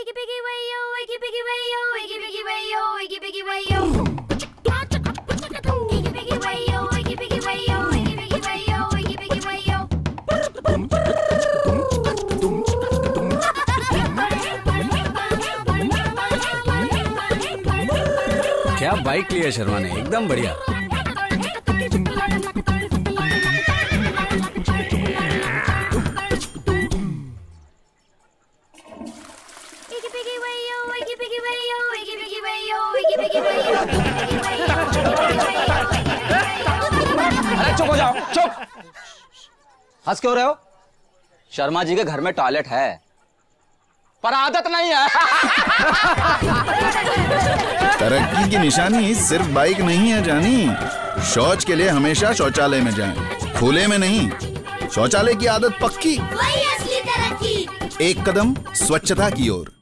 Iggy piggy way yo, iggy piggy way yo, iggy piggy way yo, iggy piggy way yo. Iggy piggy way yo, iggy piggy way yo, iggy piggy way yo, iggy piggy way yo. क्या bike ली है शर्मा ने एकदम बढ़िया अरे चुप हो जाओ चुप। हंस क्यों रहे हो? शर्मा जी के घर में टॉयलेट है। पर आदत नहीं है। तरक्की की निशानी सिर्फ़ बाइक नहीं है जानी। शौच के लिए हमेशा शौचालय में जाएँ, खुले में नहीं। शौचालय की आदत पक्की। वही असली तरक्की। एक कदम स्वच्छता की ओर।